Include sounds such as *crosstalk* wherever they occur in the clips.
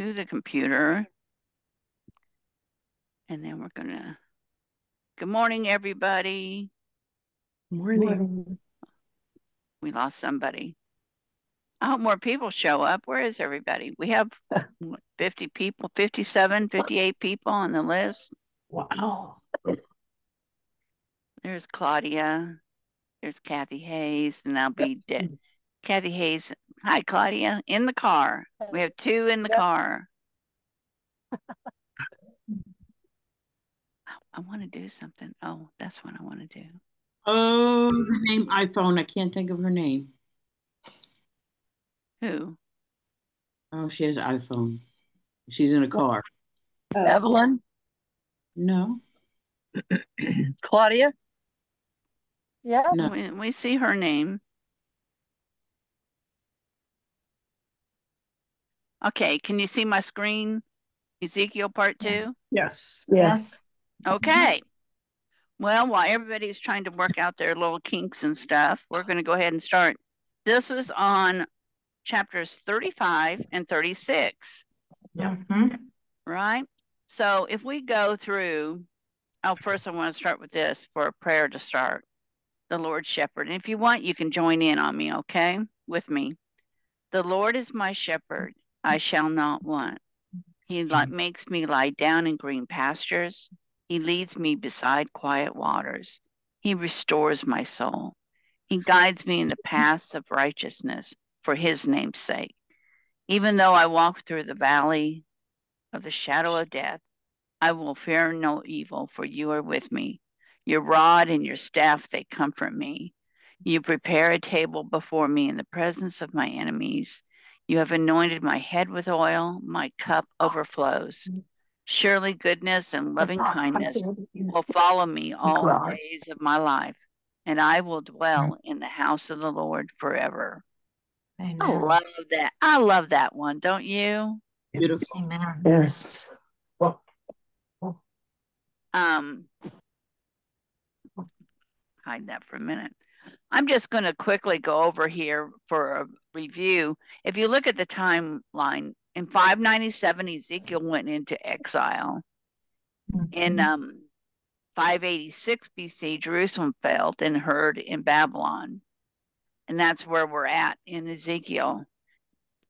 to the computer. And then we're gonna, good morning, everybody. Morning. We lost somebody. I hope more people show up. Where is everybody? We have *laughs* 50 people, 57, 58 people on the list. Wow. There's Claudia. There's Kathy Hayes, and I'll be dead. *laughs* Kathy Hayes. Hi, Claudia. In the car. We have two in the Yes. car. *laughs* I, I want to do something. Oh, that's what I want to do. Oh, her name iPhone. I can't think of her name. Who? Oh, she has iPhone. She's in a car. Oh, Evelyn, No, Claudia, Yes, No. We, we see her name. Okay, can you see my screen? Ezekiel part two? yes. Yes. Okay. Well, while everybody's trying to work out their little kinks and stuff, we're going to go ahead and start. This was on chapters 35 and 36, Mhm. right? So if we go through, oh, first I want to start with this for a prayer to start. The Lord shepherd. And if you want, you can join in on me, okay? With me. The Lord is my shepherd. I shall not want. He makes me lie down in green pastures. He leads me beside quiet waters. He restores my soul. He guides me in the paths of righteousness for his name's sake. Even though I walk through the valley of the shadow of death, I will fear no evil, for you are with me. Your rod and your staff, they comfort me. You prepare a table before me in the presence of my enemies. You have anointed my head with oil, my cup overflows. Surely goodness and loving kindness will follow me all the God. days of my life, and I will dwell in the house of the Lord forever. I love that. I love that one, don't you? beautiful. Amen. Yes. Um, hide that for a minute. I'm just going to quickly go over here for a review. If you look at the timeline, in 597, Ezekiel went into exile. In Mhm. um, 586 BC, Jerusalem fell and heard in Babylon. And that's where we're at in Ezekiel.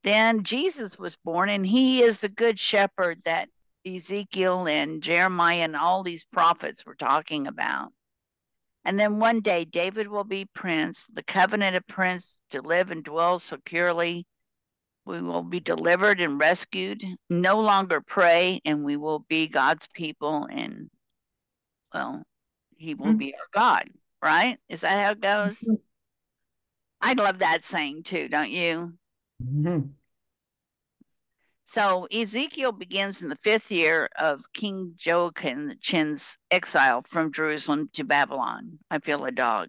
Then Jesus was born, and he is the good shepherd that Ezekiel and Jeremiah and all these prophets were talking about. And then one day, David will be prince, the covenanted prince to live and dwell securely. We will be delivered and rescued, no longer pray, and we will be God's people. And well, he will Mhm. be our God, right? Is that how it goes? Mhm. I love that saying too, don't you? Mhm. So Ezekiel begins in the fifth year of King Joachim's exile from Jerusalem to Babylon. I feel a dog.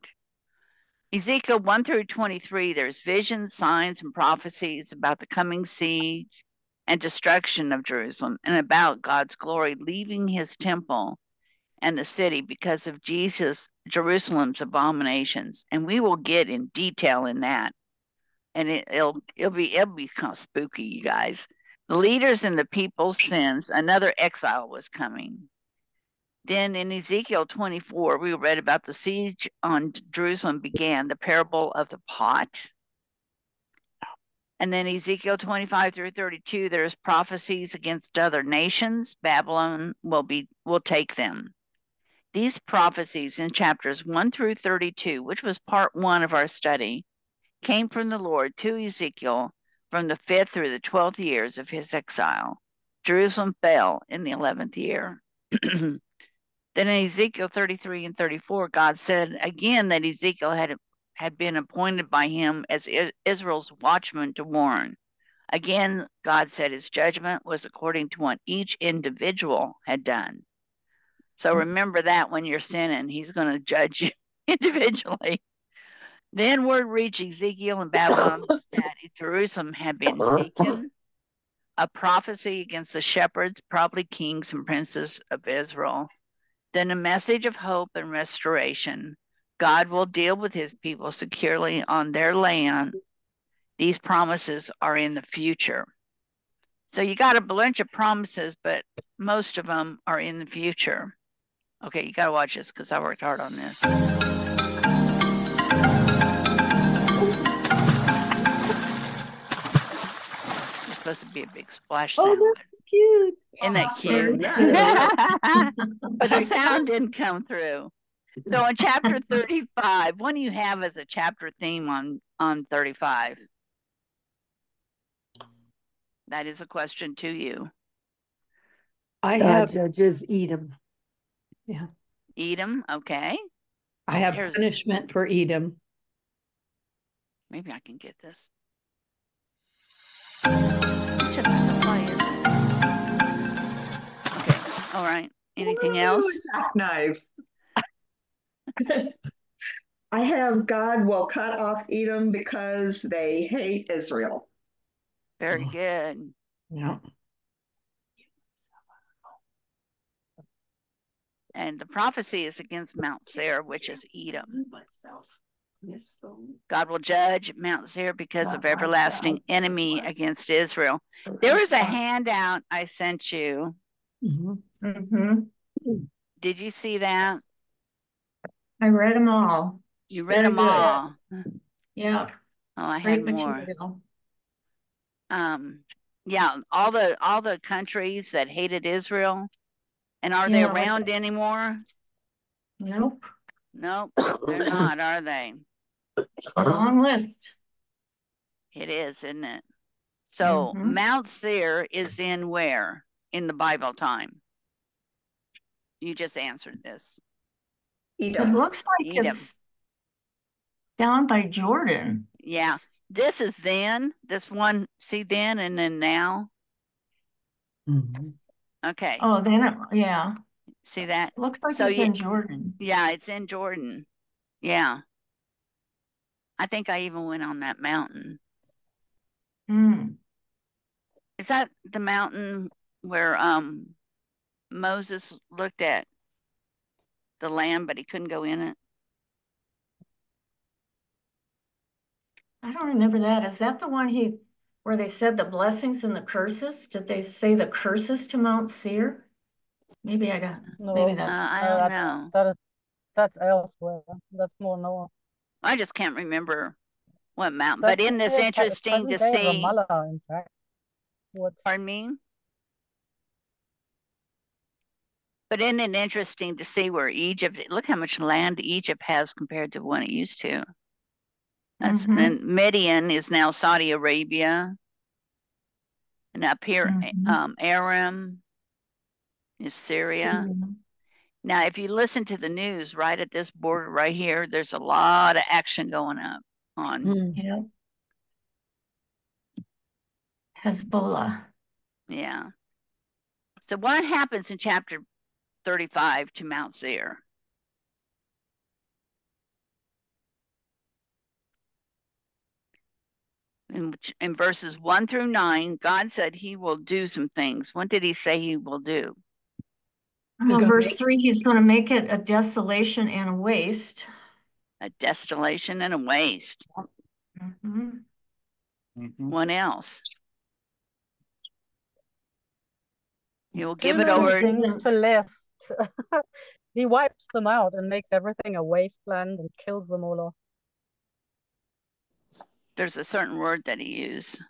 Ezekiel 1 through 23, there's visions, signs, and prophecies about the coming siege and destruction of Jerusalem and about God's glory leaving his temple and the city because of Jesus, Jerusalem's abominations. And we will get in detail in that. And it, it'll it'll be it'll be kind of spooky, you guys. The leaders and the people's sins, another exile was coming. Then in Ezekiel 24, we read about the siege on Jerusalem began, the parable of the pot. And then Ezekiel 25 through 32, there's prophecies against other nations. Babylon will be will take them. These prophecies in chapters 1 through 32, which was part one of our study, came from the Lord to Ezekiel from the fifth through the twelfth years of his exile. Jerusalem fell in the eleventh year. *clears throat* then in Ezekiel 33 and 34, God said again that Ezekiel had, had been appointed by him as Israel's watchman to warn. Again, God said his judgment was according to what each individual had done. So mm. remember that when you're sinning, he's going to judge you *laughs* individually. Then word reached Ezekiel *laughs* in Babylon that Jerusalem had been uh-huh. taken. A prophecy against the shepherds, probably kings and princes of Israel. Then a message of hope and restoration. God will deal with his people securely on their land. These promises are in the future. So you got a bunch of promises, but most of them are in the future. Okay, you got to watch this because I worked hard on this. Supposed to be a big splash Oh, that's cute. Isn't that Awesome. cute? *laughs* *laughs* but the sound didn't come through. So in chapter *laughs* 35, what do you have as a chapter theme on on 35? That is a question to you. I God have, judges Edom. Yeah. Edom, okay. I have Here's- punishment for Edom. Maybe I can get this. All right. Anything else? Ooh, Jackknife. *laughs* I have God will cut off Edom because they hate Israel. Very Oh. good. Yeah. And the prophecy is against Mount Seir, which is Edom. God will judge Mount Seir because of everlasting enemy against Israel. There was a handout I sent you. Mhm. Mm-hmm. Did you see that? I read them all. You read them good. all. Yeah, Oh, I great had more. material. Um, yeah, all the all the countries that hated Israel, and are they Yeah, like- around anymore? Nope, Nope, they're not, are they? long list. It is, isn't it? So Mhm. Mount Seir is in where in the Bible time? You just answered this. Edom. It looks like Edom. it's down by Jordan. Yeah, this is then. This one, see then and then now. Mhm. Okay, Oh, then, it- yeah, see that? looks like So it's you- in Jordan. Yeah, it's in Jordan. Yeah. I think I even went on that mountain. Hmm. Is that the mountain where um Moses looked at the land, but he couldn't go in it? I don't remember that. Is that the one he, where they said the blessings and the curses? Did they say the curses to Mount Seir? Maybe I got, maybe No, Uh, that's, I Uh, don't that- know. that is that's elsewhere. That's more Noah. I just can't remember what mountain. But That's isn't this interesting to see? Ramallah, in fact. What's Pardon me? But isn't it interesting to see where Egypt, look how much land Egypt has compared to what it used to. That's, Mhm. and Midian is now Saudi Arabia. And up here, Mhm. um, Aram is Syria. Syria. Now, if you listen to the news right at this border right here, there's a lot of action going up on, Mm. Yeah. Hezbollah. yeah. So what happens in chapter 35 to Mount Seir? In, which- in verses one through nine, God said he will do some things. What did he say he will do? Well, verse three, he's gonna make it a desolation and a waste. A desolation and a waste. Mhm. One else. He will Who give it over. to left. *laughs* he wipes them out and makes everything a wasteland and kills them all off. There's a certain word that he used.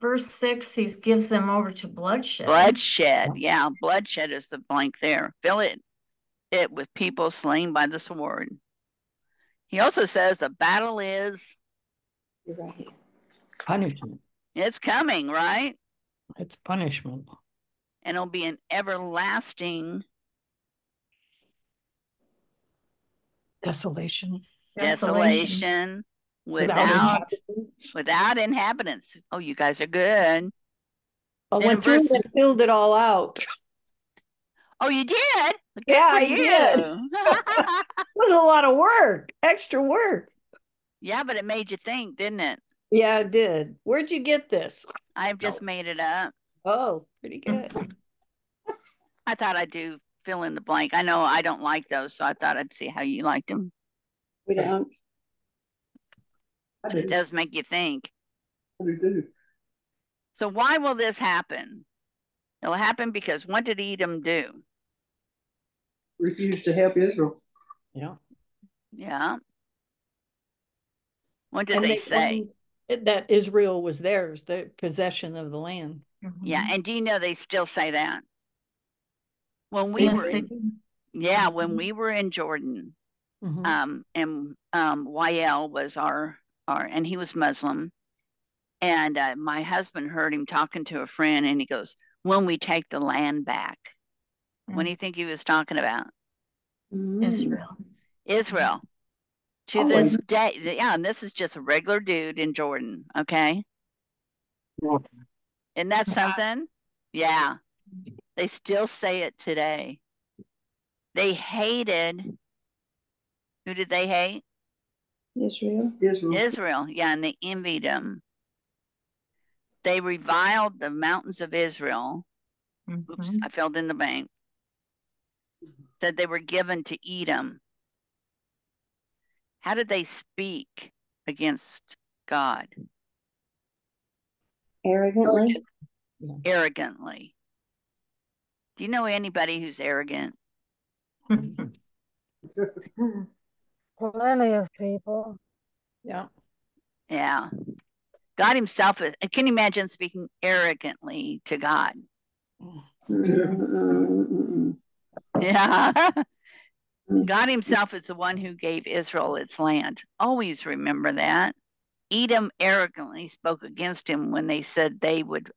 Verse six, he gives them over to bloodshed. Bloodshed. Yeah, bloodshed is the blank there. Fill it it with people slain by the sword. He also says a battle is right. Punishment. it's coming, right? It's punishment. And it'll be an everlasting Desolation. desolation Without without inhabitants. without inhabitants. Oh, you guys are good. I went through verse- and filled it all out. Oh, you did? Good Yeah, I you. did. *laughs* It was a lot of work, extra work. yeah, but it made you think, didn't it? Yeah, it did. Where'd you get this? I've just made it up. Oh, pretty good. I thought I'd do fill in the blank. I know I don't like those, so I thought I'd see how you liked them. We don't. But it does make you think. We do. So why will this happen? It'll happen because what did Edom do? Refused to help Israel. Yeah. Yeah. What did And they, say? That Israel was theirs, the possession of the land. Yeah, Mhm. and do you know they still say that? When we Yes, were in, yeah, when Mhm. we were in Jordan, Mhm. um, and um, YL was our our, and he was Muslim, and uh, my husband heard him talking to a friend, and he goes, "When we take the land back." What do Mm. you think he was talking about? Israel. Israel. To Oh, this day, yeah, and this is just a regular dude in Jordan, okay? Isn't that something? Yeah. They still say it today. They hated, who did they hate? Israel. Israel. Israel. Yeah, and they envied them. They reviled the mountains of Israel. Oops, Mhm. I filled in the bank. Said they were given to Edom. How did they speak against God? Arrogantly. Arrogantly. Do you know anybody who's arrogant? *laughs* Plenty of people. Yeah. Yeah. God himself is, can you imagine speaking arrogantly to God? *laughs* Yeah. Mm. *laughs* God himself is the one who gave Israel its land. Always remember that. Edom arrogantly spoke against him when they said they would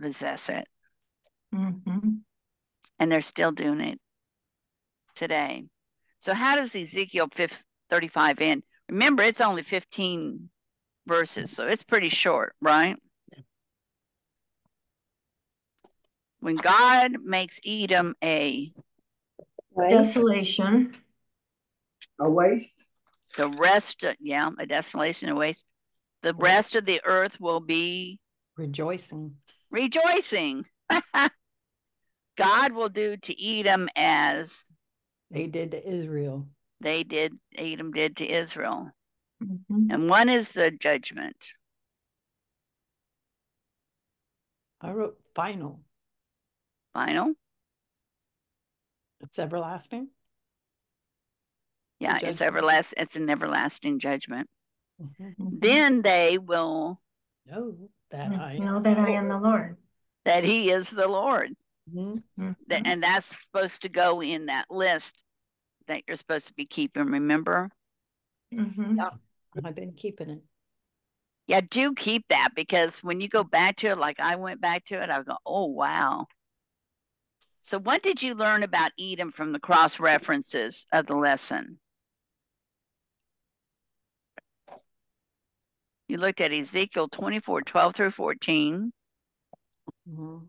possess it, Mhm. And they're still doing it today. So, how does Ezekiel 5, 35 end? Remember, it's only 15 verses, so it's pretty short, right? When God makes Edom a Waste. Desolation. A waste. the rest, of- yeah, a desolation a waste. The rest of the earth will be Rejoicing. rejoicing. *laughs* God will do to Edom as They did to Israel. they did, Edom did to Israel. Mhm. And one is the judgment. I wrote final. Final. It's everlasting. Yeah, it's everlasting. It's an everlasting judgment. Mhm. Mhm. Then they will Know that I Know that I am the Lord. that He is the Lord. Mhm. Th- Mhm. And that's supposed to go in that list that you're supposed to be keeping. Remember? Mhm. Yeah. I've been keeping it. Yeah, do keep that because when you go back to it, like I went back to it, I go, oh, wow. So, what did you learn about Edom from the cross references of the lesson? You looked at Ezekiel 24, 12 through 14. Mhm.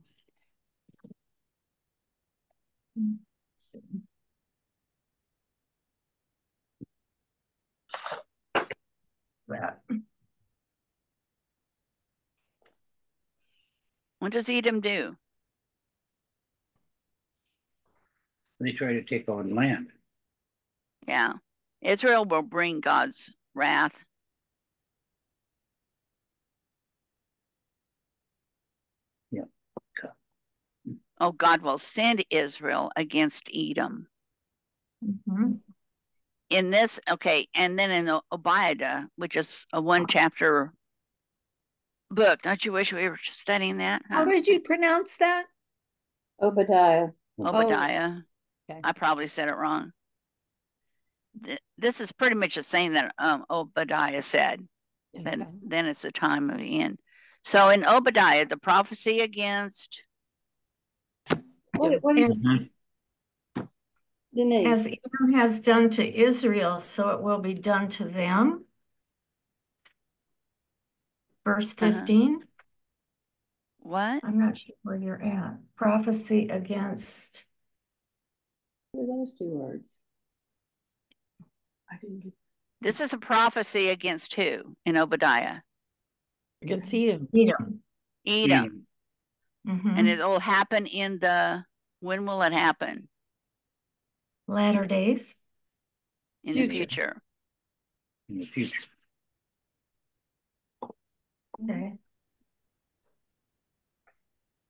Let's see. What's that? What does Edom do? They try to take on land. Yeah. Israel will bring God's wrath. Oh, God will send Israel against Edom. Mhm. in this, okay, and then in O- Obadiah, which is a one chapter book. Don't you wish we were studying that? How huh? did you pronounce that? Obadiah. Obadiah. okay. I probably said it wrong. This is pretty much the same that um, Obadiah said. Then, then it's the time of the end. So in Obadiah, the prophecy against What, what is. As, Denise? as Edom has done to Israel, so it will be done to them. Verse Uh-huh. 15. what? I'm not sure where you're at. Prophecy against, What are those two words? I didn't get This is a prophecy against who in Obadiah? against Edom. Edom. Edom. Mhm. And it'll happen in the, when will it happen? Latter days. In the Future. future. in the future. Okay.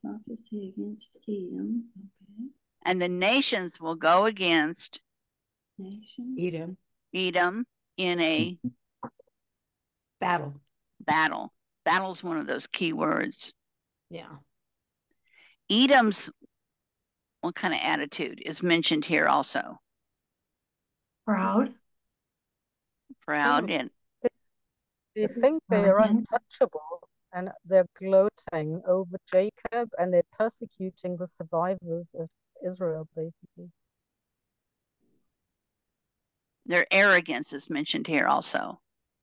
Prophecy against Edom. Okay. and the nations will go against Nation. Edom, Edom in a battle. battle. Battle's one of those key words. Yeah. Edom's what kind of attitude is mentioned here also? Proud. Proud and They think they are untouchable and they're gloating over Jacob and they're persecuting the survivors of Israel, basically. their arrogance is mentioned here also.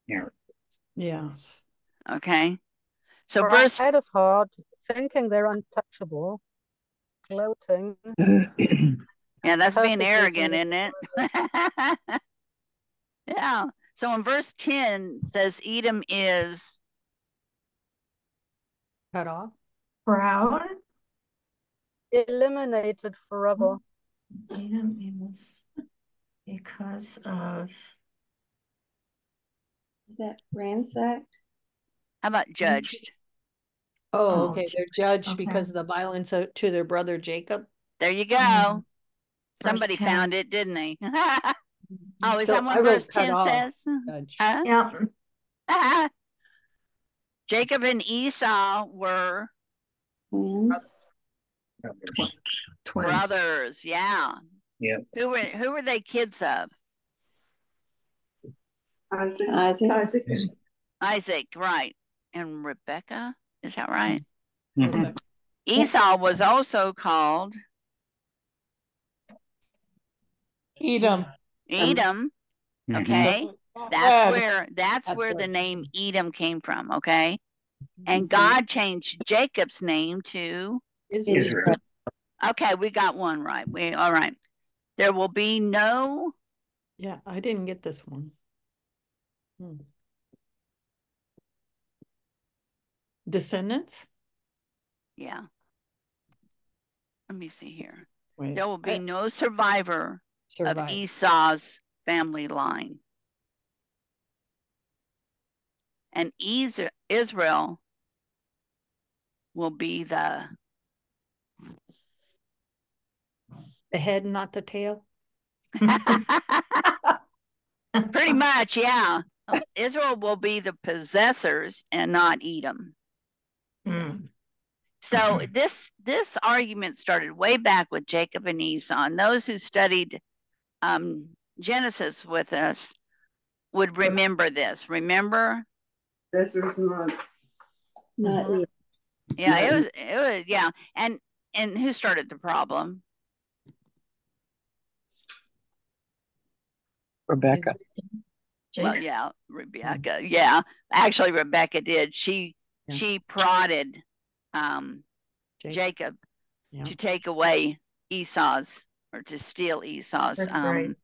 Yeah. Yes. Okay. So verse Pride of heart, thinking they're untouchable, gloating. Yeah, that's being arrogant, isn't it? *laughs* yeah. So in verse 10 says Edom is Cut off. Proud. eliminated forever. Edom is because of Is that ransacked? how about judged? Oh, Oh, okay. j- They're judged okay. because of the violence of, to their brother Jacob. There you go. Mm. Verse Somebody 10. found it, didn't they? *laughs* oh, is So that what wrote verse cut 10 off. says? Judge. Huh? Yeah. *laughs* Jacob and Esau were Twins. Brothers. Twins. brothers. Yeah. Yep. Who were who were they kids of? Isaac. Isaac. Isaac, right. And Rebecca, is that right? Mhm. Esau was also called Edom. Edom. Mhm. Okay. That's where that's That's where the name Edom came from, okay? And Mhm. God changed Jacob's name to Israel. okay, we got one right. We all right. There will be no Yeah, I didn't get this one. Hmm. Descendants? yeah. Let me see here. Wait, There will be I- no survivor of. Esau's family line. And Israel will be the The head, not the tail. *laughs* pretty much, yeah. Israel will be the possessors and not Edom. So this this argument started way back with Jacob and Esau, and those who studied um, Genesis with us would remember this. Remember? Not Mm-hmm. Edom. Yeah, it was it was yeah. And and who started the problem? Rebecca. Well, yeah, Rebecca. Yeah, actually, Rebecca did. She Yeah. she prodded um, Jake. Jacob Yeah. to take away Esau's or to steal Esau's Birthright. um,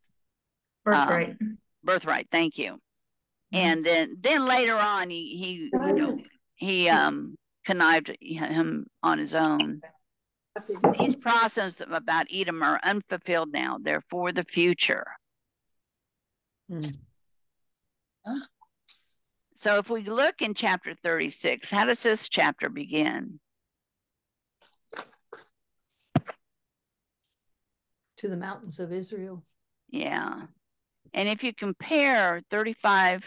Birthright. birthright. Thank you. Mm-hmm. And then then later on, he he you know he um connived him on his own. These processes about Edom are unfulfilled now. They're for the future. Hmm. So if we look in chapter 36, how does this chapter begin? To the mountains of Israel. Yeah. And if you compare 35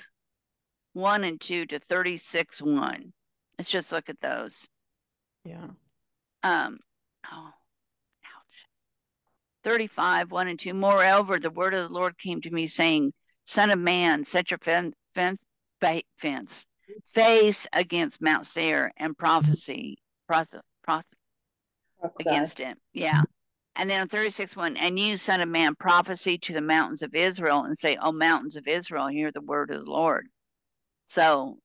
1 and 2 to 36 1, let's just look at those. Yeah. Um, oh, ouch. 35 1 and 2. Moreover, the word of the Lord came to me, saying, Son of man, set your fence, fence, fa- fence face against Mount Seir and prophecy, against it. Yeah. And then on 36 1, and you, son of man, prophecy to the mountains of Israel and say, Oh, mountains of Israel, hear the word of the Lord. So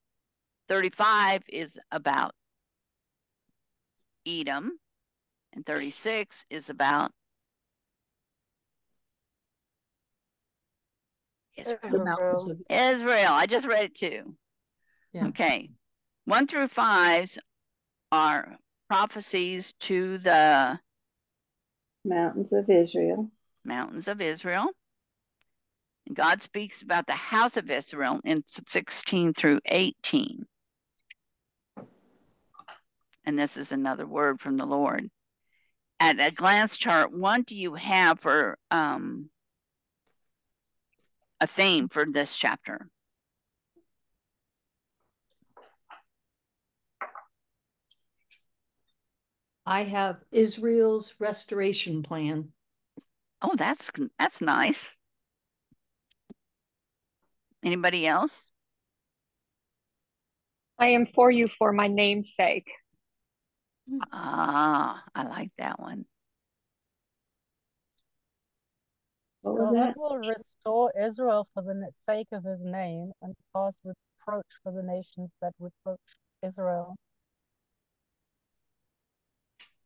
35 is about Edom, and 36 is about Israel. The mountains Israel. of Israel. I just read it too. Yeah. Okay. One through fives are prophecies to the Mountains of Israel. mountains of Israel. And God speaks about the house of Israel in 16 through 18. And this is another word from the Lord. At a glance chart, what do you have for um, a theme for this chapter? I have Israel's restoration plan. Oh, that's that's nice. Anybody else? I am for you for my name's sake. Ah, I like that one. What was God will restore Israel for the sake of his name and cause reproach for the nations that reproach Israel.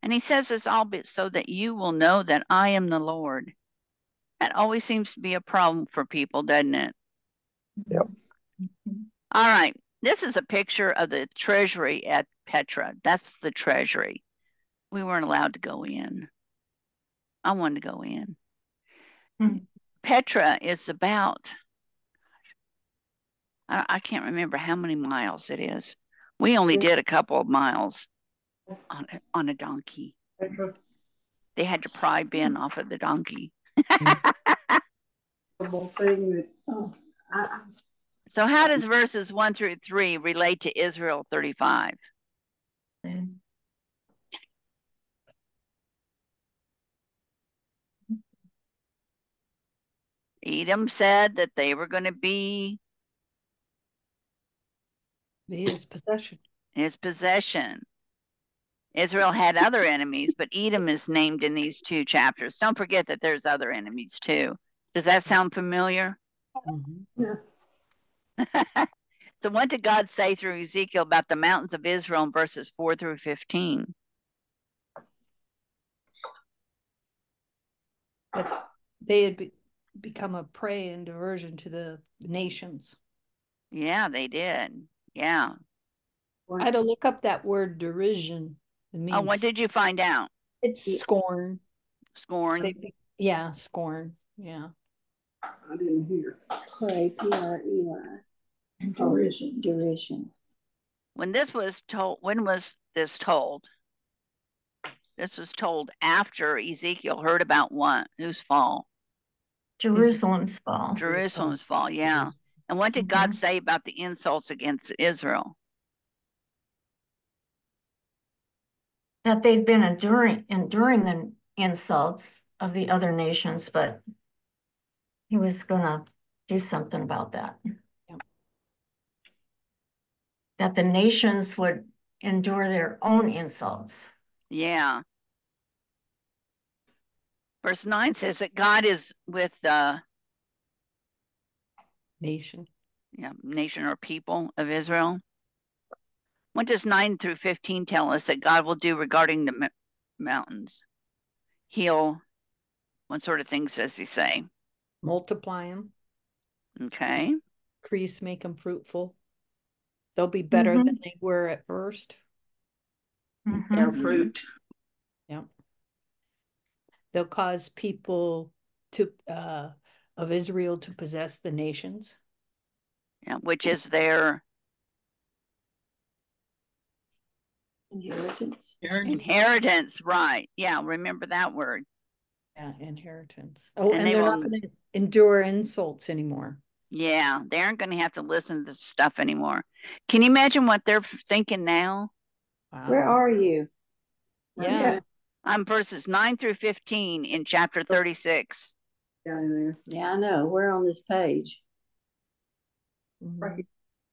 And he says this all bit so that you will know that I am the Lord. That always seems to be a problem for people, doesn't it? Yep. All right. This is a picture of the treasury at Petra. That's the treasury. We weren't allowed to go in. I wanted to go in. Hmm. Petra is about, I, I can't remember how many miles it is. We only did a couple of miles on a, on a donkey. They had to pry Ben off of the donkey. I, So, how does verses one through three relate to Israel 35? Edom said that they were going to be His possession. his possession. Israel had other *laughs* enemies, but Edom is named in these two chapters. Don't forget that there's other enemies too. Does that sound familiar? Mhm. *laughs* so, what did God say through Ezekiel about the mountains of Israel in verses 4 through 15? But they had be- become a prey and diversion to the nations. Yeah, they did. Yeah. I had to look up that word derision. It means Oh, what did you find out? it's scorn. Scorn. They yeah, scorn. Yeah. I didn't hear. Pray, P R E Y. *clears throat* Derision. Derision. when this was told when was this told this was told after ezekiel heard about what whose fall Jerusalem's fall. jerusalem's fall yeah and what did god Mhm. say about the insults against israel That they'd been enduring, enduring the insults of the other nations, but he was gonna do something about that. Yep. That the nations would endure their own insults. yeah verse 9 says that god is with the Nation. yeah, nation or people of israel what does 9 through 15 tell us that god will do regarding the m- mountains heal what sort of things does he say Multiply them, okay increase, make them fruitful. They'll be better Mhm. than they were at first. Mhm. Their fruit. Yep. They'll cause people to uh of Israel to possess the nations. yeah, which is their Inheritance. inheritance, right? Yeah, remember that word. Yeah, inheritance. Oh, And and they they're not will- gonna endure insults anymore. Yeah, they aren't going to have to listen to this stuff anymore. Can you imagine what they're thinking now? Where are you? Yeah, I'm verses 9 through 15 in chapter 36. Down there. Yeah, I know. We're on this page. mhm.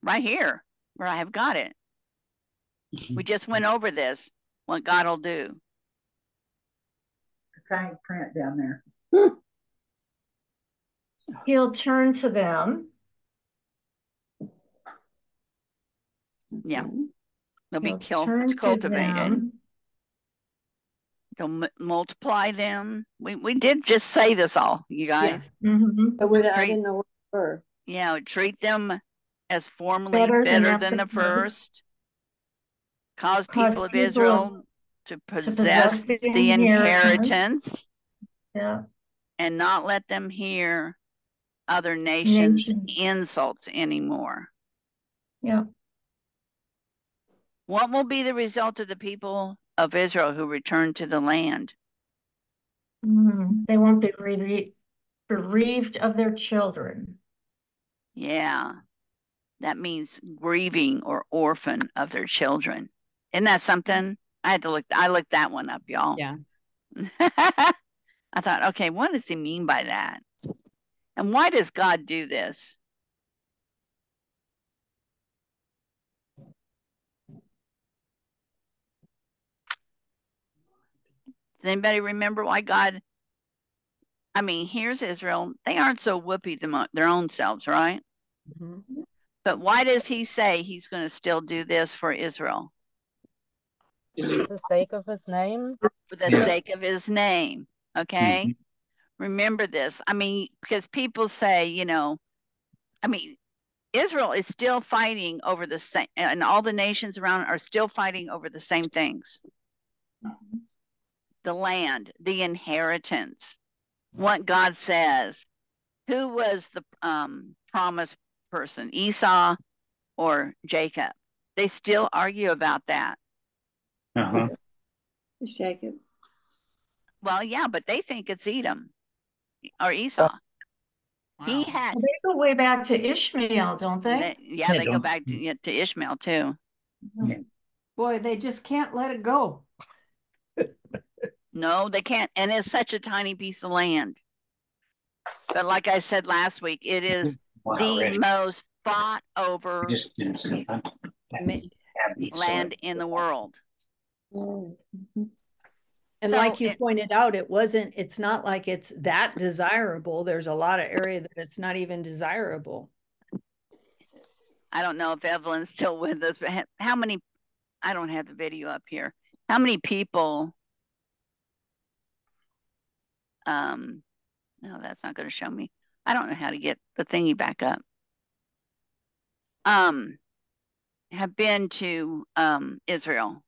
right here where I have got it. We *laughs* just went over this, what God will do. Tiny print down there. *laughs* He'll turn to them. Yeah. They'll be he'll killed, turn to cultivated. Them. They'll m- multiply them. We we did just say this all, you guys. Mhm. But we, I Great. didn't know where were. Yeah, treat them as formerly Better better, than than, the the first. first. Cause Cause people of Israel to possess, possess the the inheritance. inheritance Yeah, and not let them hear other nations' Nations. insults anymore. yeah. What will be the result of the people of Israel who returned to the land? Hmm, They won't be bereaved, bereaved of their children. Yeah. That means grieving or orphan of their children. Isn't that something? I had to look, I looked that one up, y'all. Yeah. *laughs* I thought, okay, what does he mean by that? And why does God do this? Does anybody remember why God? I mean, here's Israel. They aren't so whoopy them, uh, their own selves, right? Mhm. But why does he say he's going to still do this for Israel? For the sake of his name. For the Yeah. sake of his name. Okay. Mm-hmm. Remember this. I mean, because people say, you know, I mean, Israel is still fighting over the same, and all the nations around are still fighting over the same things mm-hmm. The land, the inheritance, what God says. Who was the um, promised person, Esau or Jacob? They still argue about that. uh-huh, It's Jacob. Well, yeah, but they think it's Edom or Esau. He Wow. had, Well, They go way back to Ishmael, don't they? they- yeah, Yeah, they go back to, yeah, to Ishmael too. Boy, they just can't let it go. *laughs* No, they can't. And it's such a tiny piece of land. But like I said last week, it is wow, the already. most fought over I just didn't see. I Ma- have these, so land in the world. And So like you it- pointed out, it wasn't, it's not like it's that desirable. There's a lot of area that it's not even desirable. I don't know if Evelyn's still with us, but how many, I don't have the video up here. How many people? Um, no, that's not going to show me. I don't know how to get the thingy back up. Um, have been to um Israel.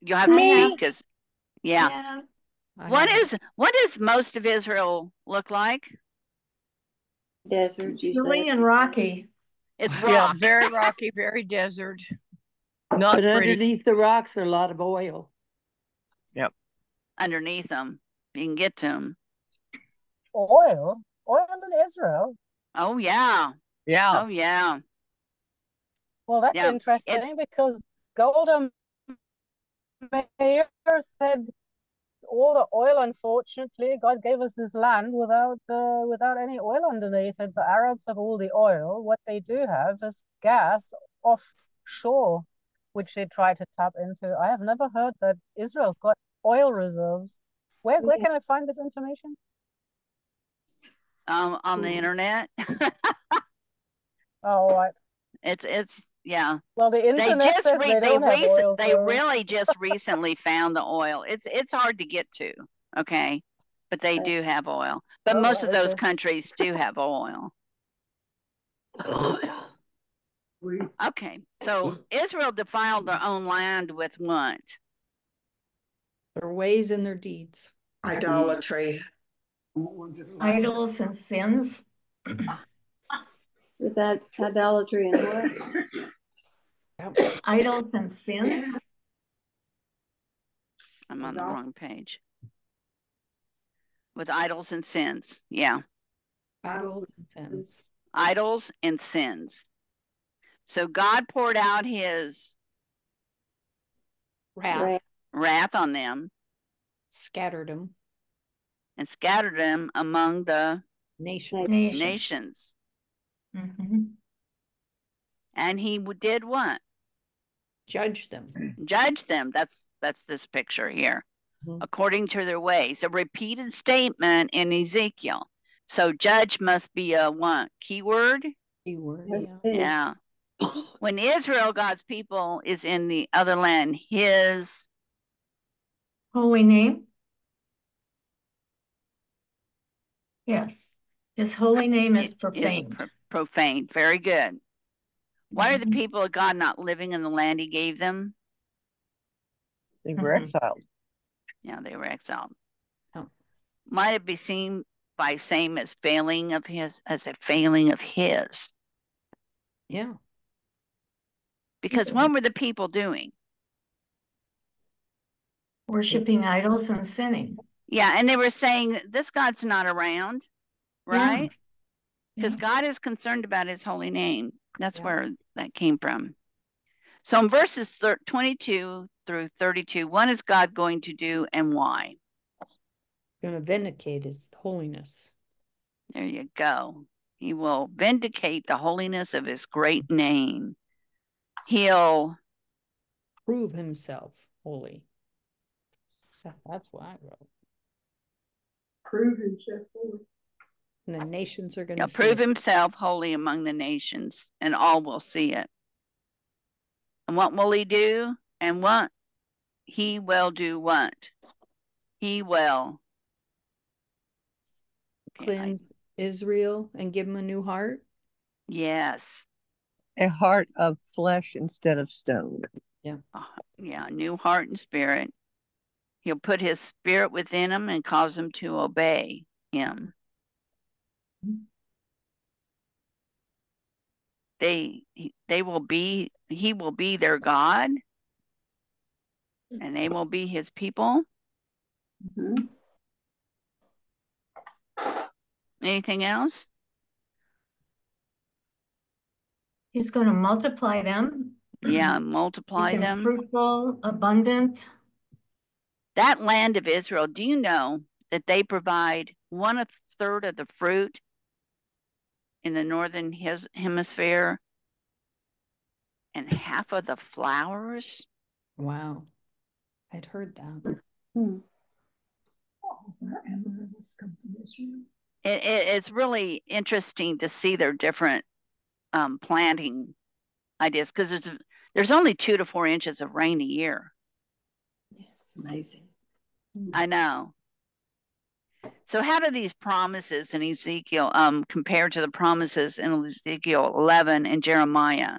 You'll have to Me? speak because, yeah. Yeah. I What haven't- is what does most of Israel look like? Desert, you Hilly said. and rocky. It's Yeah, very rocky, very desert. Not But pretty. underneath the rocks are a lot of oil. Yep. Underneath them. You can get to them. Oil? Oil in Israel? Oh yeah. Yeah. Oh yeah. Well, that's Yeah, interesting because Golda Meir said all the oil, unfortunately, God gave us this land without uh, without any oil underneath it. The Arabs have all the oil. What they do have is gas offshore, which they try to tap into. I have never heard that Israel's got oil reserves. Where where can I find this information? Um, on the Mhm. internet. *laughs* Oh, right. it's it's yeah. Well, the internet They just says re- they they don't have recent oil, they really just recently found the oil. It's it's hard to get to, okay? But they do have oil. But Oh, most of those this? countries do have oil. *laughs* Okay. So Israel defiled their own land with what? Their ways and their deeds. Idolatry. Idols and sins. With that idolatry and what? Yep. Idols and sins. I'm on the wrong page. With idols and sins. Yeah. Idols and sins. Idols and sins. So God poured out his Wrath, Wrath. wrath on them scattered them. And scattered them among the Nations. Nations. nations. Mhm. And he did what? Judge them. Judge them. That's that's this picture here. Mhm. According to their ways. A repeated statement in Ezekiel. So judge must be a what? Keyword? Keyword, yeah. Yeah. *coughs* When Israel, God's people, is in the other land, his Holy name. Yes. His holy name is *laughs* is profaned. pro- profaned. Very good. Why are the Mhm. people of God not living in the land he gave them? They were Mhm. exiled. Yeah, they were exiled. Oh. Might it be seen by same as failing of his as a failing of his? Yeah. Because what were the people doing? Worshipping idols and sinning. Yeah, and they were saying this God's not around, right? Because Yeah. God is concerned about his holy name. That's Yeah. where that came from. So in verses thir- 22 through 32, what is God going to do and why? Going to vindicate his holiness. There you go. He will vindicate the holiness of his great name. He'll, Prove himself holy. That's what I wrote. Prove himself holy. And the nations are going to prove himself holy among the nations, and all will see it. And what will he do? And what? He will do what? He will. Okay, I- cleanse Israel and give him a new heart. yes. A heart of flesh instead of stone. Uh, yeah, new heart and spirit. He'll put his spirit within them and cause them to obey him. They they will be he will be their God and they will be his people. Mhm. Anything else? He's going to multiply them. Yeah, multiply them. Fruitful, abundant. That land of Israel, do you know that they provide one a third of the fruit in the northern hes- hemisphere and half of the flowers? Wow. I'd heard that. Hmm. Oh, where Amaryllis come from Israel. It, it, it's really interesting to see their different um, planting ideas because there's there's only two to four inches of rain a year. Amazing. I know. So how do these promises in Ezekiel um compare to the promises in Ezekiel 11 and Jeremiah?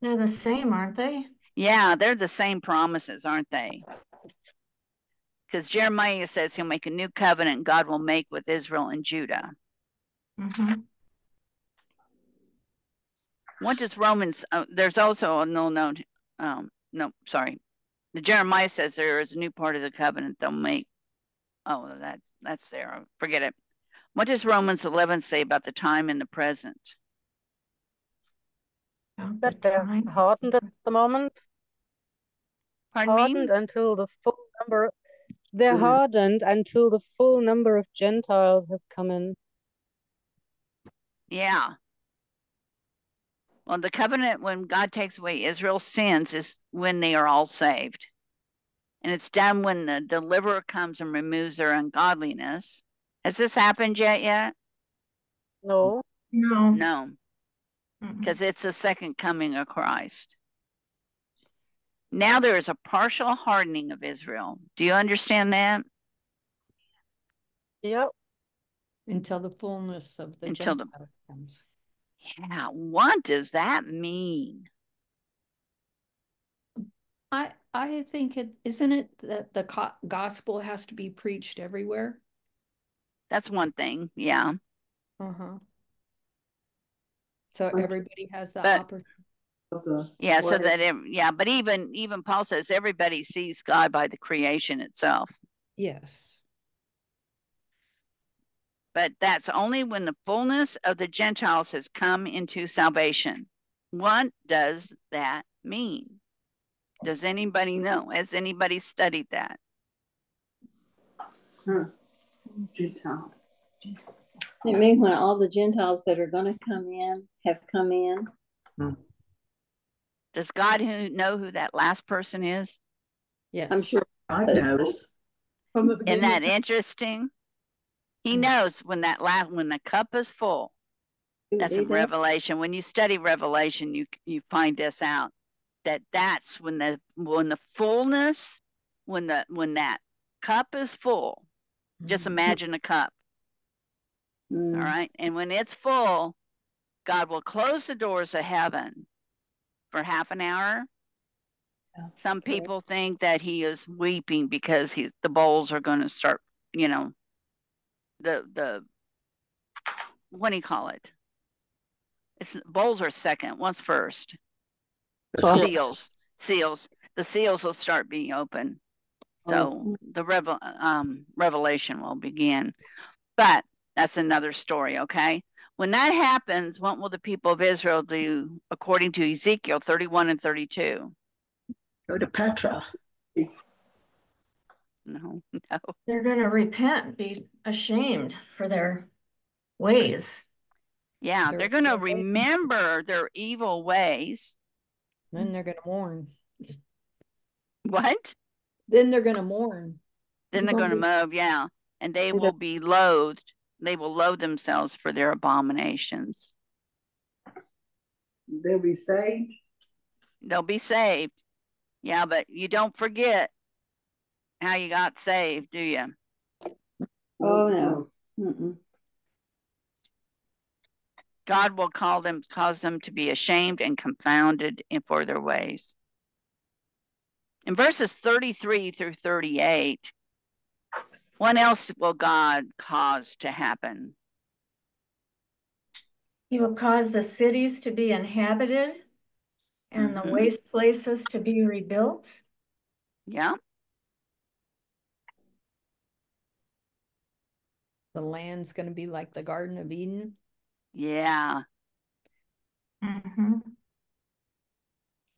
They're the same, aren't they? Yeah, they're the same promises, aren't they? Because Jeremiah says he'll make a new covenant God will make with Israel and Judah. Mhm. What does Romans? Uh, there's also a no note. Um, no, sorry. The Jeremiah says there is a new part of the covenant they'll make. Oh, that's that's there. Forget it. What does Romans 11 say about the time and the present? That they're time. hardened at the moment. Pardon me? hardened until the full number they're Mhm. hardened until the full number of Gentiles has come in. Yeah. Well, the covenant when God takes away Israel's sins is when they are all saved. And it's done when the deliverer comes and removes their ungodliness. Has this happened yet yet? No. No. No, because it's the second coming of Christ. Now there is a partial hardening of Israel. Do you understand that? Yep. Until the fullness of the Until the- Gentiles comes. Yeah. What does that mean? I I think it isn't it that the co- gospel has to be preached everywhere. That's one thing. Yeah. Uh-huh. So everybody has the But- opportunity. The Yeah. So that, it, yeah. But even, even Paul says everybody sees God by the creation itself. Yes. But that's only when the fullness of the Gentiles has come into salvation. What does that mean? Does anybody know? Has anybody studied that? Huh. Gentile. It means when all the Gentiles that are going to come in have come in. Hmm. Does God who know who that last person is? Yes. I'm sure. God knows. From Isn't that interesting? He knows when that last when the cup is full. That's He in does. Revelation. When you study Revelation, you you find this out that that's when the when the fullness when the when that cup is full. Just Mhm. imagine a cup. Mm. All right. And when it's full, God will close the doors of heaven for half an hour. Some people think that he is weeping because he's the bowls are going to start, you know, the the what do you call it? It's bowls are second. What's first? Seal. Seals. Seals. the seals will start being open. So the revel um, revelation will begin. But that's another story, okay? When that happens, what will the people of Israel do according to Ezekiel 31 and 32? Go to Petra. No, *laughs* no. They're gonna repent, be ashamed for their ways. Yeah, Their they're going to remember their evil ways. Then they're gonna mourn. What? Then they're gonna mourn. Then they're going to move, yeah. And they will be loathed. They will loathe themselves for their abominations. They'll be saved. They'll be saved. Yeah, but you don't forget how you got saved, do you? Oh, no. Mm-mm. God will call them, cause them to be ashamed and confounded in for their ways. In verses 33 through 38, what else will God cause to happen? He will cause the cities to be inhabited and the Mhm. waste places to be rebuilt. Yeah, The land's gonna be like the Garden of Eden. yeah. Mhm.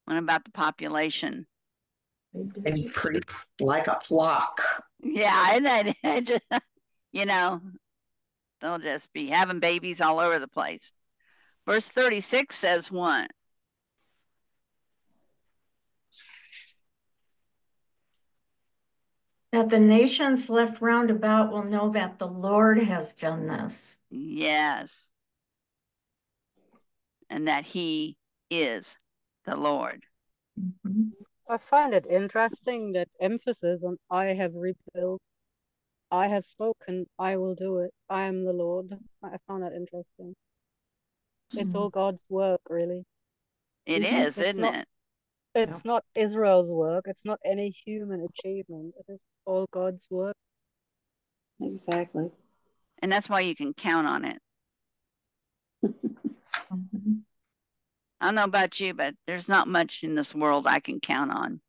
What about the population? Increase like a flock. Yeah, and then *laughs* it just, you know, they'll just be having babies all over the place. Verse 36 says what? That the nations left round about will know that the Lord has done this. Yes. And that he is the Lord. Mhm. I find it interesting that emphasis on I have rebuilt, I have spoken, I will do it, I am the Lord. I found that interesting. It's all God's work, really. It is, It's isn't not- it? It's not Israel's work, it's not any human achievement. It is all God's work. Exactly. And that's why you can count on it. *laughs* I don't know about you, but there's not much in this world I can count on,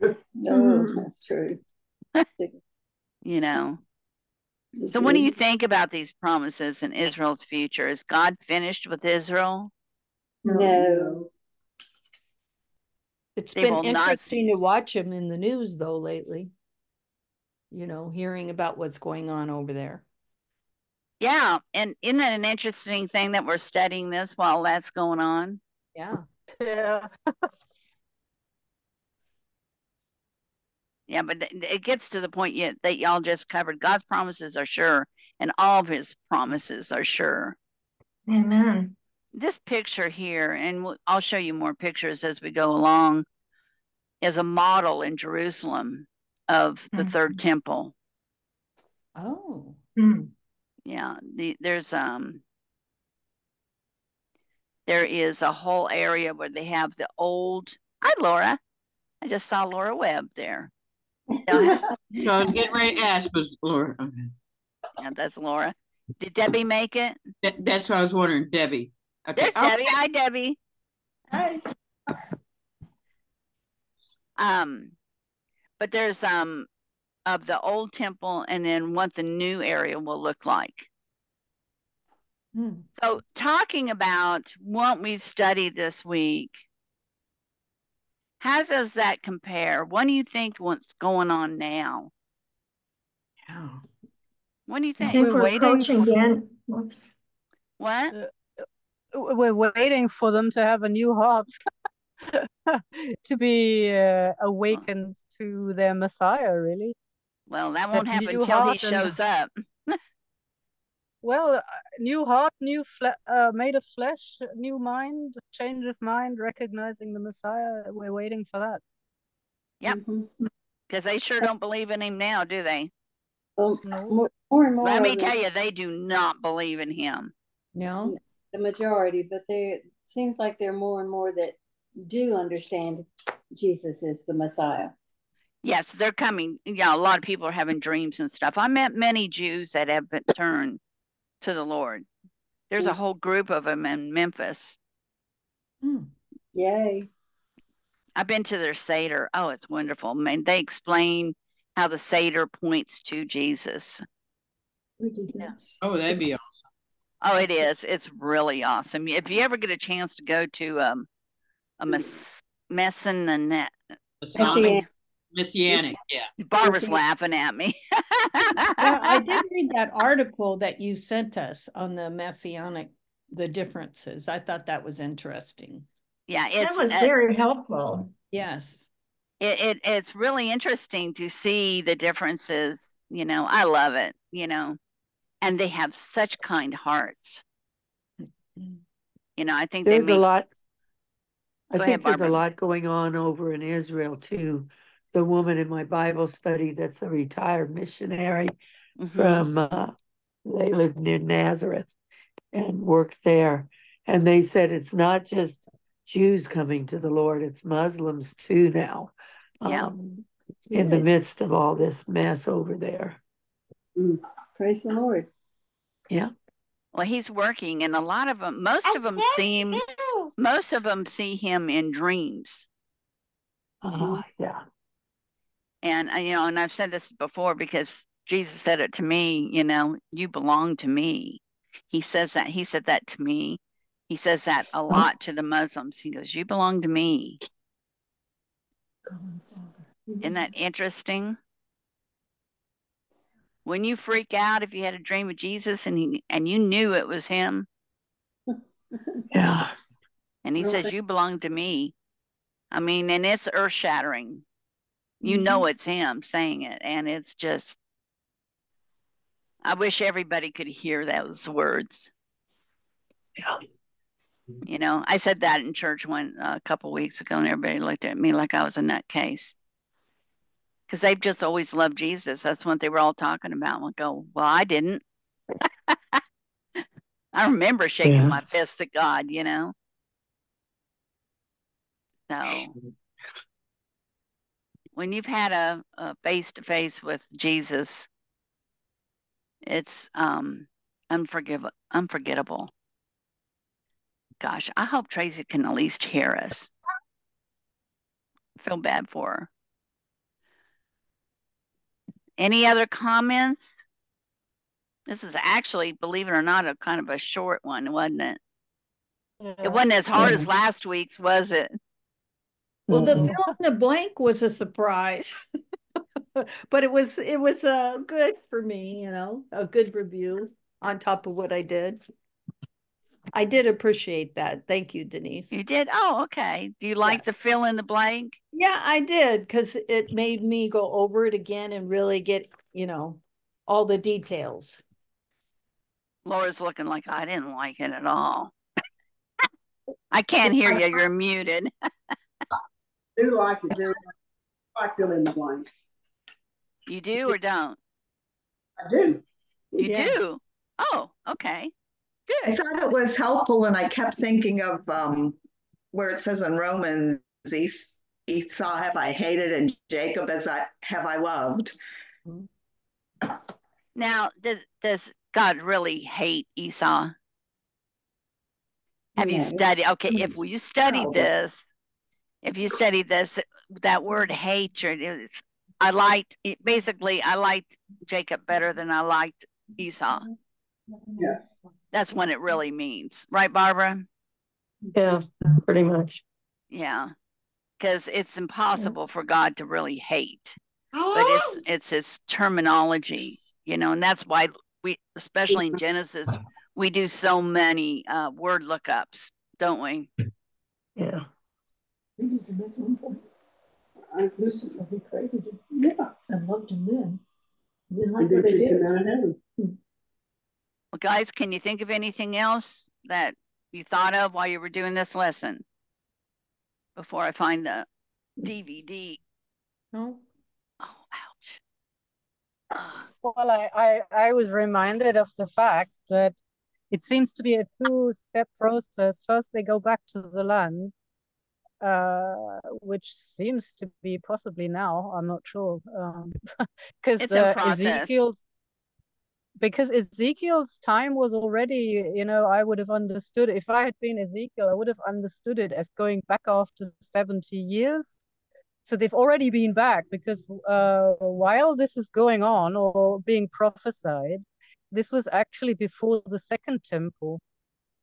No, mm-hmm. that's true. *laughs* you know. It's So what do you think about these promises in Israel's future? Is God finished with Israel? No. It's They been will not interesting to cease. watch him in the news though lately. You know, hearing about what's going on over there. Yeah, and isn't it an interesting thing that we're studying this while that's going on? Yeah. Yeah. *laughs* Yeah, but th- it gets to the point yet that y'all just covered. God's promises are sure, and all of his promises are sure. Amen. This picture here, and I'll show you more pictures as we go along, is a model in Jerusalem of the third Mhm. temple. Oh. Hmm. Yeah, the, there's um there is a whole area where they have the old. Hi, Laura. I just saw Laura Webb there. Have- *laughs* So I was getting ready to ask, was Laura, okay. yeah, that's Laura. Did Debbie make it? That, that's what I was wondering, Debbie. Okay. There's Oh, Debbie. Hi, Debbie. Hey, Um, but there's um of the old temple and then what the new area will look like. Hmm. So talking about what we've studied this week, how does that compare? What do you think what's going on now? Yeah. What do you I think? think We're we're waiting approaching for- the end. Whoops. What? We're waiting for them to have a new heart, *laughs* to be uh, awakened to their Messiah, really. Well, that That won't happen until he heart and- shows up. *laughs* Well, uh, new heart, new fle- uh, made of flesh, new mind, change of mind, recognizing the Messiah. We're waiting for that. Yep. Mhm. Because they sure don't believe in him now, do they? Well, No. more, more and more. Let me of tell the- you, they do not believe in him. No. The majority, but there seems like there are more and more that do understand Jesus is the Messiah. Yes, they're coming. Yeah, a lot of people are having dreams and stuff. I met many Jews that have been turned to the Lord. There's a whole group of them in Memphis. Hmm. Yay. I've been to their Seder. Oh, it's wonderful. I mean, they explain how the Seder points to Jesus. Yes. Oh, that'd be awesome. Oh, it is. It's really awesome. If you ever get a chance to go to um a mess Messianet, Messianic. Messianic, yeah. Barbara's Messianic. laughing at me. Well, I *laughs* did read that article that you sent us on the messianic, the differences. I thought that was interesting. Yeah, it was uh, very helpful. Yes. it, it it's really interesting to see the differences. You know, I love it. You know, and they have such kind hearts. You know, I think they There's a make. lot. I think ahead, there's a lot going on over in Israel too. The woman in my Bible study that's a retired missionary Mhm. from uh, they live near Nazareth and worked there. And they said it's not just Jews coming to the Lord, it's Muslims too now. Yeah. Um, in the midst of all this mess over there. Praise the Lord. Yeah. Well, he's working, and a lot of them, most of them seem, most of them see him in dreams. Uh, yeah. And uh, you know, and I've said this before because Jesus said it to me, you know, you belong to me. He says that. He said that to me. He says that a lot to the Muslims. He goes, You belong to me. Isn't that interesting? When you freak out if you had a dream of Jesus and he and you knew it was him, *laughs* Yeah. and he says, that- You belong to me. I mean, and it's earth shattering. You know mm-hmm. it's him saying it, and it's just I wish everybody could hear those words. Yeah. You know, I said that in church one a couple weeks ago, and everybody looked at me like I was a nutcase. Because they've just always loved Jesus. That's what they were all talking about. I go, well, I didn't. *laughs* I remember shaking Yeah. my fist at God, you know. So when you've had a, a face-to-face with Jesus, it's um unforgiv unforgettable. Gosh, I hope Tracy can at least hear us. Feel bad for her. Any other comments? This is actually, believe it or not, a kind of a short one, wasn't it? Yeah. It wasn't as hard as last week's, was it? Well, the fill in the blank was a surprise. *laughs* But it was, it was uh good for me, you know, a good review on top of what I did. I did appreciate that. Thank you, Denise. You did? Oh, okay. Do you like the fill in the blank? Yeah, I did, because it made me go over it again and really get, you know, all the details. Laura's looking like I didn't like it at all. *laughs* I can't hear you. You're muted. *laughs* Do like it, do I fill in the blank. You do or don't? I do. You Yeah. do? Oh, okay. I thought it was helpful, and I kept thinking of um, where it says in Romans, Es- Esau have I hated, and Jacob as I have I loved. Mm-hmm. Now, does, does God really hate Esau? Have you studied? Okay, if mm-hmm. you studied No. this, if you studied this, that word hatred is, I liked it. Basically, I liked Jacob better than I liked Esau. Mm-hmm. Yes. That's what it really means, right, Barbara? Yeah, pretty much. Yeah, because it's impossible for God to really hate, but it's *gasps* it's his terminology, you know, and that's why we, especially in Genesis, we do so many uh, word lookups, don't we? Yeah. We need to make. I Lucifer, he created it. Yeah. I loved him then. Didn't And then he came out of heaven. Well, guys, can you think of anything else that you thought of while you were doing this lesson? Before I find the DVD. No? Oh, ouch. Well, I, I, I was reminded of the fact that it seems to be a two-step process. First, they go back to the land, uh, which seems to be possibly now. I'm not sure, um, *laughs* because It's in uh. Ezekiel's because Ezekiel's time was already, you know, I would have understood if I had been Ezekiel, I would have understood it as going back after 70 years. So they've already been back because uh, while this is going on or being prophesied, this was actually before the second temple.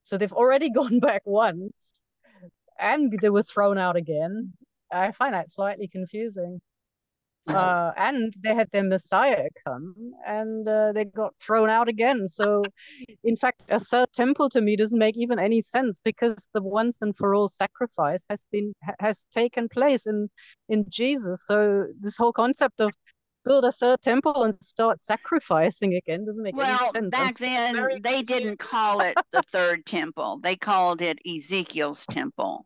So they've already *laughs* gone back once and they were thrown out again. I find that slightly confusing. Uh, and they had their Messiah come and uh, they got thrown out again. So, in fact, a third temple to me doesn't make even any sense because the once and for all sacrifice has been has taken place in in Jesus. So, this whole concept of build a third temple and start sacrificing again doesn't make Well, any sense. I'm back then they didn't call it the third temple. They called it Ezekiel's temple.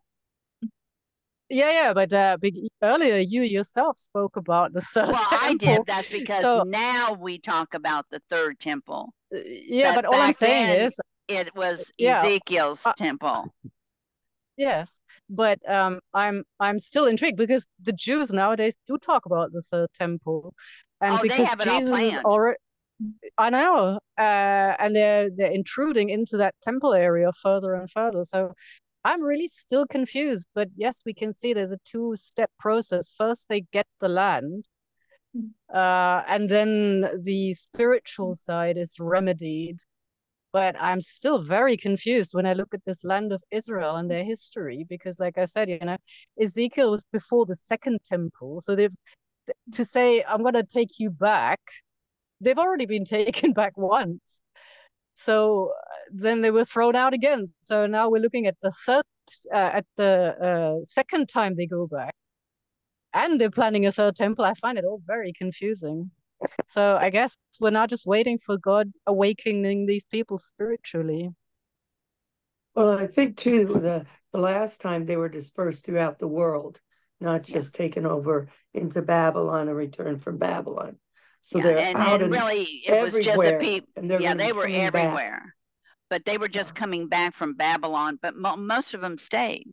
Yeah, yeah, but uh, earlier you yourself spoke about the *laughs* third Well, temple. I did. That's because So, now we talk about the third temple. yeah, But but all I'm saying is, It was Yeah, Ezekiel's uh, temple. yes, but um, I'm I'm still intrigued because the Jews nowadays do talk about the third temple, and Oh, because Jesus is already, I know, uh, and they're they're intruding into that temple area further and further. So I'm really still confused. But yes, we can see there's a two-step process. First, they get the land, uh, and then the spiritual side is remedied. But I'm still very confused when I look at this land of Israel and their history, because, like I said, you know, Ezekiel was before the second temple. So they've to say, I'm going to take you back, they've already been *laughs* taken back once. So then they were thrown out again. So now we're looking at the third, uh, at the uh, second time they go back, and they're planning a third temple. I find it all very confusing. So I guess we're now just waiting for God awakening these people spiritually. Well, I think too, the, the last time they were dispersed throughout the world, not just taken over into Babylon and returned from Babylon. So Yeah, they're and, out and really, it was just a everywhere, people. Yeah, they were coming back. everywhere, but they were just coming back from Babylon. But mo most of them stayed.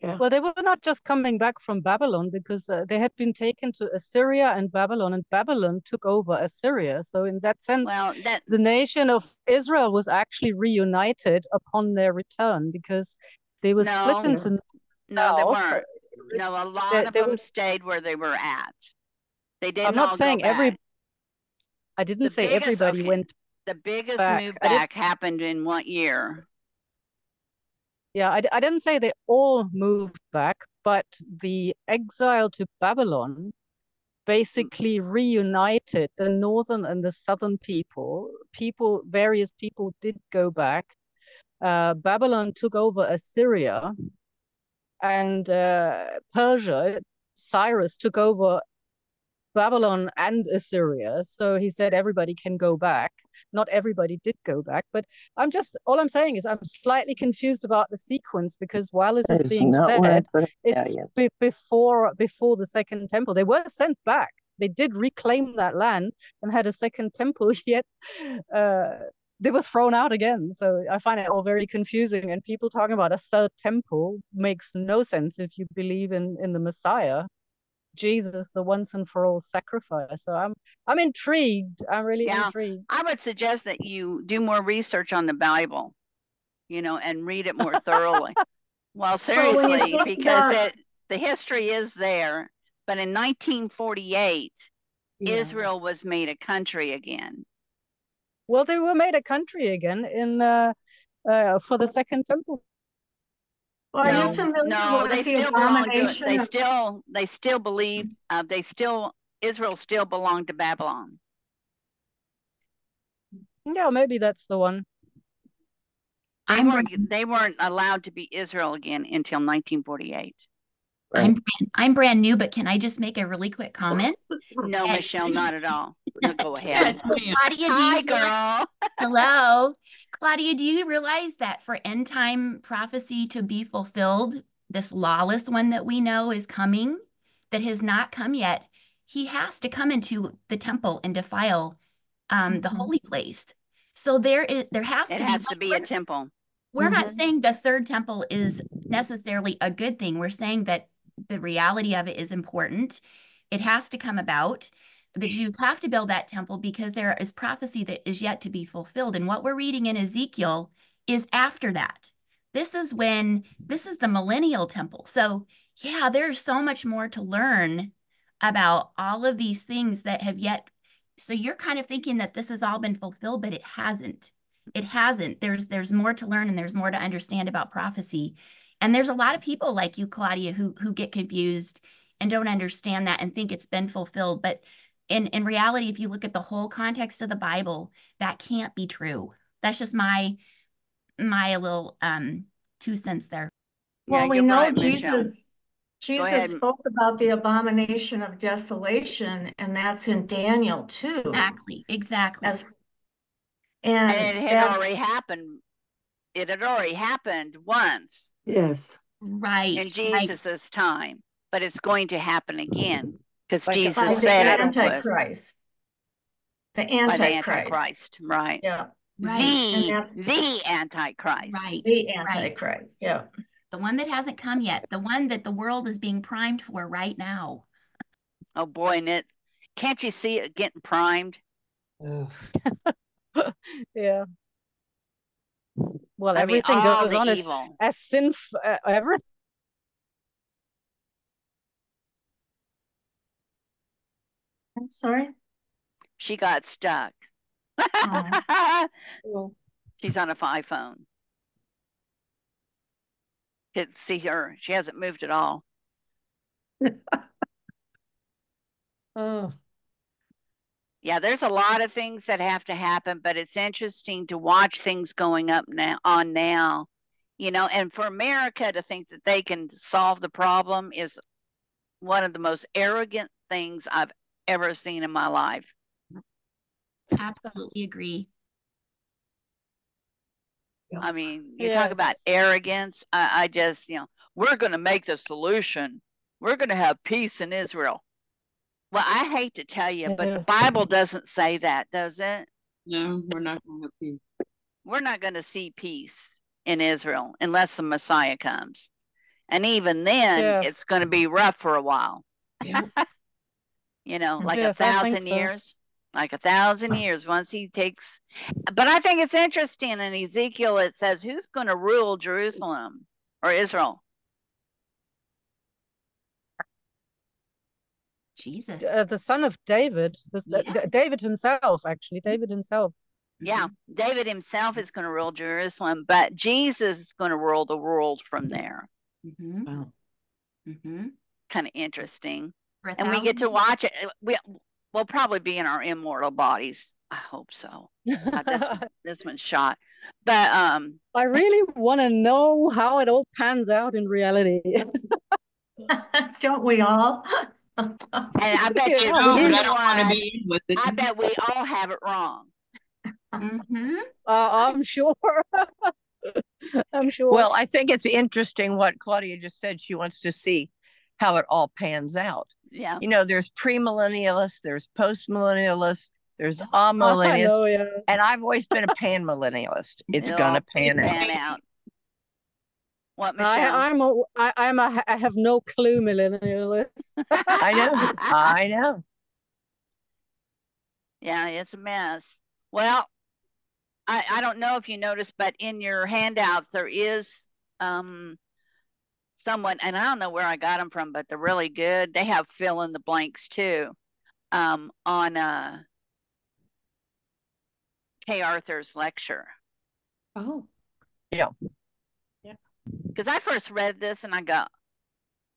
Yeah. Well, they were not just coming back from Babylon because uh, they had been taken to Assyria and Babylon, and Babylon took over Assyria. So, in that sense, Well, that the nation of Israel was actually reunited upon their return because they were split into no, they weren't. No, a lot They, of they them were, stayed where they were at. They I'm didn't not all go saying every. I didn't The say biggest, everybody okay, went the biggest back. move back happened in what year? yeah, I, I didn't say they all moved back, but the exile to Babylon Mm, basically reunited the northern and the southern people. People, various people did go back. Uh, Babylon took over Assyria and uh, Persia. Cyrus took over Babylon and Assyria. So he said everybody can go back. Not everybody did go back, but I'm just all I'm saying is I'm slightly confused about the sequence because while this is is being not what I said, it's yet. be- before before the second temple. They were sent back. They did reclaim that land and had a second temple, *laughs* yet uh, they were thrown out again. So I find it all very confusing. And people talking about a third temple makes no sense if you believe in in the Messiah. Jesus, the once and for all sacrifice. So I'm I'm intrigued. I'm really Yeah, intrigued. I would suggest that you do more research on the Bible, you know, and read it more thoroughly. *laughs* Well, Well, when you seriously, because it the history is there. But in 1948, Yeah. Israel was made a country again. Well, they were made a country again in uh, uh, for the second temple. Well, are you No, familiar no, with they the still belong to it. abomination They of, still they still believe uh, they still Israel still belonged to Babylon. Yeah, maybe that's the one. They I'm weren't they weren't allowed to be Israel again until 1948. I'm brand, I'm brand new, but can I just make a really quick comment? No, Michelle, not at all. *laughs* No, go ahead. Yes, ma'am. Claudia, do Hi, girl. *laughs* hello, Claudia, do you realize that for end time prophecy to be fulfilled, this lawless one that we know is coming, that has not come yet, he has to come into the temple and defile um, the Mhm. holy place. So there is there has It to be to be a temple. we're not Mhm. saying the third temple is necessarily a good thing. We're saying that the reality of it is important. It has to come about. The Jews have to build that temple because there is prophecy that is yet to be fulfilled. And what we're reading in Ezekiel is after that. This is when this is the millennial temple. So, yeah, there's so much more to learn about all of these things that have yet. So you're kind of thinking that this has all been fulfilled, but it hasn't. It hasn't. There's there's more to learn and there's more to understand about prophecy. And there's a lot of people like you, Claudia, who who get confused and don't understand that and think it's been fulfilled. But in in reality, if you look at the whole context of the Bible, that can't be true. That's just my my little um two cents there. Well, Yeah, we know right, Jesus, Jesus spoke about the abomination of desolation, and that's in Daniel too. Exactly, exactly. As and, And it had that- already happened. It had already happened once Yes. right, in right. Jesus's time, but it's going to happen again because Like Jesus by the said it was Antichrist. The by the Antichrist. Antichrist, right? Yeah, Right. The And the Antichrist. Right. the Right. Antichrist. Yeah. The one that hasn't come yet, the one that the world is being primed for right now. Oh boy, and it can't you see it getting primed? *laughs* Yeah. Well, I mean, everything all goes the on as, evil. as sin, uh, everything. I'm sorry. She got stuck. Oh. *laughs* She's on a five phone. Can't see her. She hasn't moved at all. *laughs* Oh, Yeah, there's a lot of things that have to happen, but it's interesting to watch things going up now on now. You know, and for America to think that they can solve the problem is one of the most arrogant things I've ever seen in my life. Absolutely agree. I mean, you talk about arrogance. I, I just, you know, we're going to make the solution. We're going to have peace in Israel. Well, I hate to tell you, but the Bible doesn't say that, does it? No, we're not going to be. We're not going to see peace in Israel unless the Messiah comes. And even then, Yes. it's going to be rough for a while. yeah. *laughs* You know, like Yes, a I think thousand so. years. Like a thousand years once he takes. But I think it's interesting in Ezekiel, it says, who's going to rule Jerusalem or Israel? Jesus. Uh, the son of David, the, the- Yeah. David himself, actually, David himself. Yeah, David himself is going to rule Jerusalem, but Jesus is going to rule the world from there. Mm-hmm. Wow. Mm-hmm. Kind of interesting. For And we get to watch it. We, we'll probably be in our immortal bodies. I hope so. This one, *laughs* this one's shot. But um, I really want to know how it all pans out in reality. *laughs* Don't we all? and I *laughs* bet you no, I don't want to be with it. I bet we all have it wrong. Mm-hmm. Uh, I'm sure. I'm sure. Well, I think it's interesting what Claudia just said. She wants to see how it all pans out. Yeah. You know, there's premillennialists, there's postmillennialists, there's *laughs* I amillennialists, know, yeah. and I've always been a pan-millennialist *laughs* It's It'll gonna all pan out. pan out. What, I, Michelle? I'm a, I, I'm a, I have no clue millennialist. *laughs* I know, I know. Yeah, it's a mess. Well, I, I don't know if you noticed, but in your handouts there is um someone, and I don't know where I got them from, but they're really good. They have fill in the blanks too, um, on uh Kay Arthur's lecture. Oh, Yeah. Yeah. Because I first read this and I go,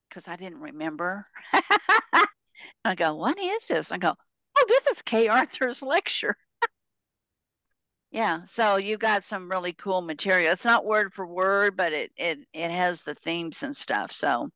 because I didn't remember. *laughs* I go, what is this? I go, oh, this is Kay Arthur's lecture. Yeah, so you got some really cool material. It's not word for word, but it it it has the themes and stuff. So,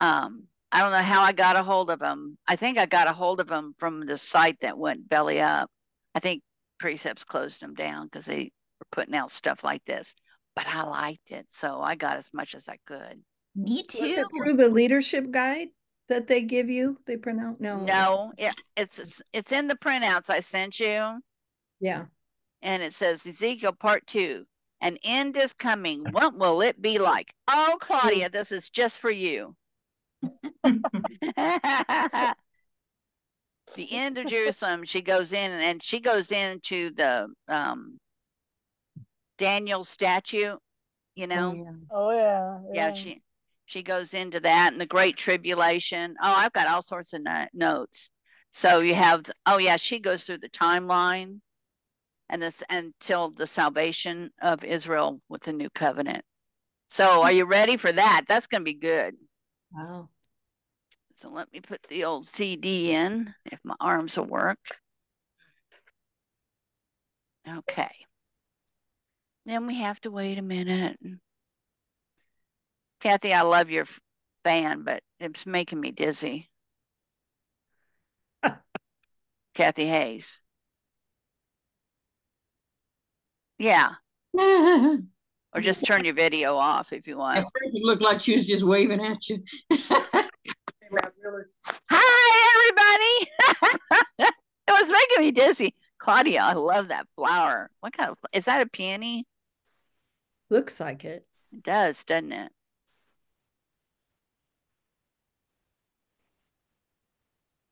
um, I don't know how I got a hold of them. I think I got a hold of them from the site that went belly up. I think Precepts closed them down because they were putting out stuff like this. But I liked it, so I got as much as I could. Me was it too. through the leadership guide that they give you? They print out? No. No, it, it's it's- it's in the printouts I sent you. Yeah. And it says Ezekiel part two. An end is coming. *laughs* What will it be like? Oh, Claudia, this is just for you. *laughs* the end of Jerusalem, she goes in and she goes into the um Daniel statue, you know. Oh yeah. yeah, she she goes into that and the great tribulation oh i've got all sorts of no- notes so you have oh yeah she goes through the timeline and this until the salvation of israel with the new covenant. So hmm. are you ready for that? That's going to be good. Wow. so let me put the old cd in if my arms will work. Okay. Then we have to wait a minute. Kathy, I love your fan, but it's making me dizzy. *laughs* Kathy Hayes. Yeah. *laughs* Or just turn your video off if you At want. first it looked like she was just waving at you. *laughs* Hi, everybody. *laughs* it was making me dizzy. Claudia, I love that flower. What kind of, is that a peony? Looks like it. It does, doesn't it?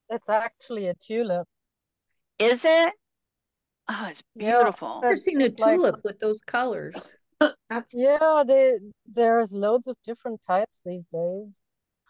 It's actually a tulip. Is it? Oh, it's Yeah, beautiful. I've never seen a just like- tulip with those colors. *coughs* Yeah, they, there's loads of different types these days.